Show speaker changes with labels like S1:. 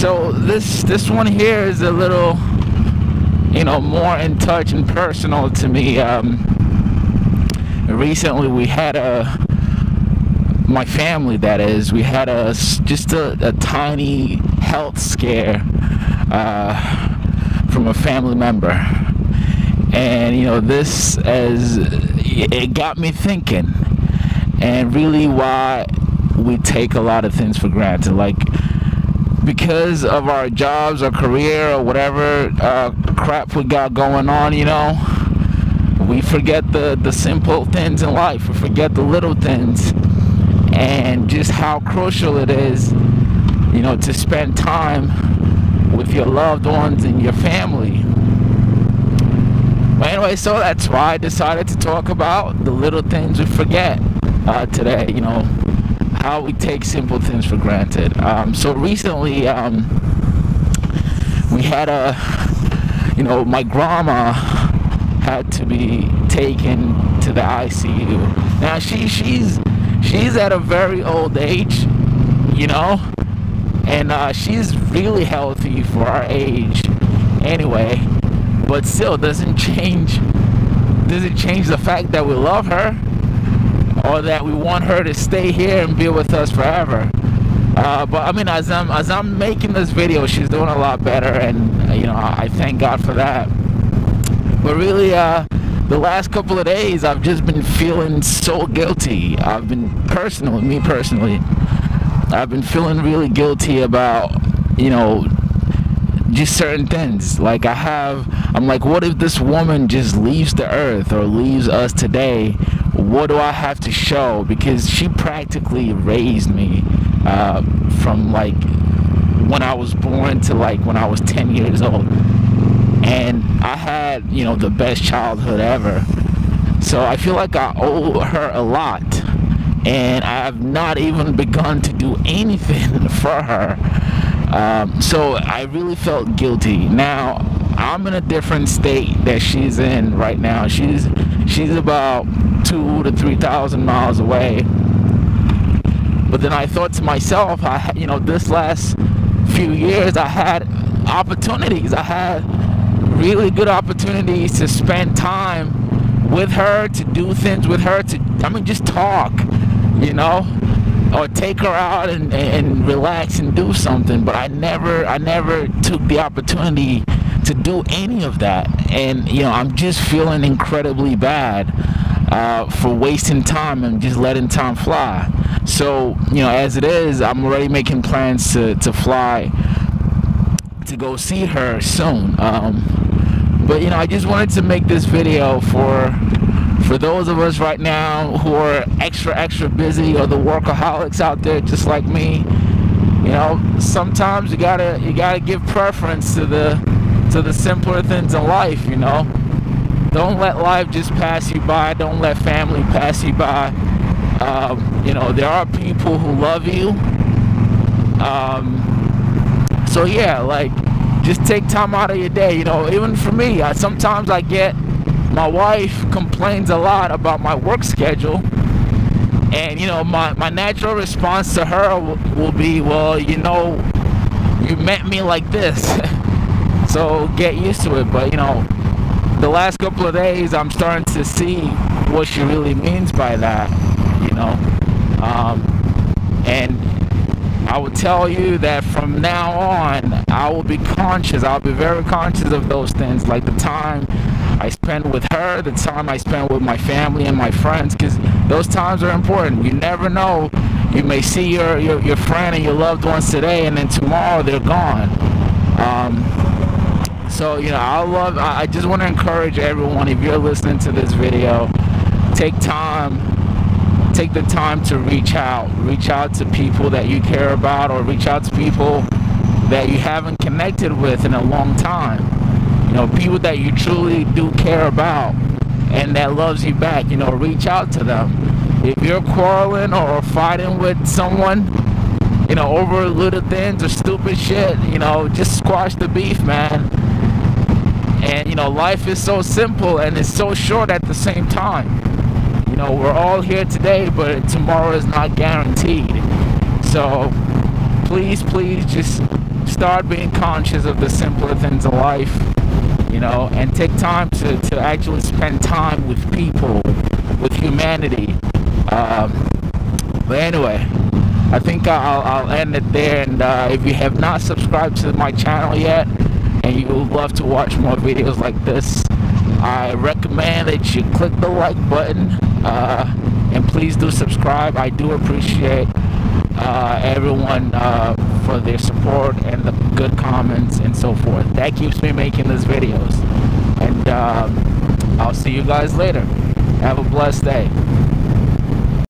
S1: So this this one here is a little, you know, more in touch and personal to me. Um, recently, we had a my family that is we had a just a, a tiny health scare uh, from a family member. And you know this as it got me thinking. And really why we take a lot of things for granted. Like because of our jobs or career or whatever uh, crap we got going on you know we forget the the simple things in life we forget the little things and just how crucial it is you know to spend time with your loved ones and your family but anyway, so that's why I decided to talk about the little things we forget uh, today. You know, how we take simple things for granted. Um, so recently, um, we had a, you know, my grandma had to be taken to the ICU. Now she she's she's at a very old age, you know, and uh, she's really healthy for our age. Anyway, but still doesn't change doesn't change the fact that we love her or that we want her to stay here and be with us forever. Uh, but I mean, as I'm as I'm making this video, she's doing a lot better, and you know I thank God for that. But really, uh, the last couple of days, I've just been feeling so guilty. I've been personally, me personally, I've been feeling really guilty about you know just certain things. Like I have, I'm like, what if this woman just leaves the earth or leaves us today? What do I have to show? Because she practically raised me uh, from like when I was born to like when I was 10 years old. And I had, you know, the best childhood ever. So I feel like I owe her a lot. And I've not even begun to do anything for her um, so I really felt guilty. Now I'm in a different state that she's in right now. She's she's about two to three thousand miles away. But then I thought to myself, I you know this last few years I had opportunities. I had really good opportunities to spend time with her, to do things with her, to I mean just talk, you know or take her out and, and relax and do something but i never i never took the opportunity to do any of that. And you know i'm just feeling incredibly bad uh, for wasting time and just letting time fly. So you know as it is i'm already making plans to, to fly to go see her soon. Um, but you know i just wanted to make this video for for those of us right now who are extra extra busy or the workaholics out there just like me. You know sometimes you gotta you gotta give preference to the to the simpler things in life you know? Don't let life just pass you by. Don't let family pass you by. Um, you know there are people who love you. Um, so yeah like just take time out of your day you know? Even for me I, sometimes i get my wife complains a lot about my work schedule. And you know my, my natural response to her will, will be well you know you met me like this so get used to it but you know the last couple of days i'm starting to see what she really means by that you know um, and I will tell you that from now on, I will be conscious. I'll be very conscious of those things, like the time I spend with her, the time I spend with my family and my friends, because those times are important. You never know. You may see your, your, your friend and your loved ones today, and then tomorrow they're gone. Um, so, you know, I love, I just want to encourage everyone, if you're listening to this video, take time, take the time to reach out. Reach out to people that you care about or reach out to people that you haven't connected with in a long time you know, people that you truly do care about and that loves you back, you know, reach out to them. If you're quarreling or fighting with someone, you know, over little things or stupid shit, you know, just squash the beef, man. And, you know, life is so simple and it's so short at the same time. You know, we're all here today, but tomorrow is not guaranteed. So, please, please just start being conscious of the simpler things of life, you know, and take time to, to actually spend time with people, with humanity. Um, but anyway, I think I'll, I'll end it there. And uh, if you have not subscribed to my channel yet, and you would love to watch more videos like this, I recommend that you click the like button uh, and please do subscribe. I do appreciate uh, everyone uh, for their support and the good comments and so forth. That keeps me making these videos. And um, I'll see you guys later. Have a blessed day.